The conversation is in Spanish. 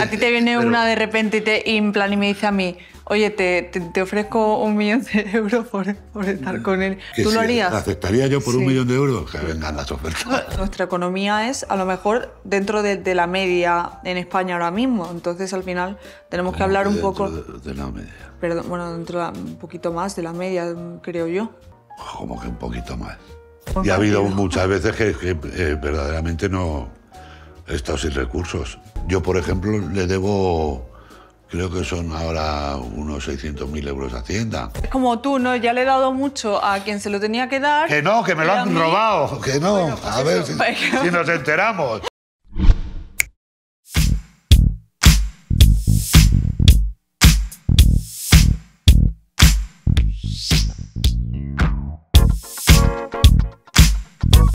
A ti te viene Pero- una de repente y, te, y en plan y me dice a mí, oye, te, te- te ofrezco un millón de euros por, por estar con él. ¿Tú lo harías? ¿Aceptaría yo por un millón de euros? Que vengan las ofertas. Nuestra economía es a lo mejor dentro de, de la media en España ahora mismo. Entonces al final tenemos que hablar un poco, De, de la media. perdón, bueno, dentro de la- un poquito más de la media, creo yo. Como que un poquito más. Y ha habido muchas veces que, que, eh, verdaderamente no he estado recursos. Yo, por ejemplo, le debo, creo que son ahora unos 600.000 euros a Hacienda. Es como tú, ¿no? Ya le he dado mucho a quien se lo tenía que dar. Que no, que me lo han robado, que no. Pues a ver si, pues si nos enteramos.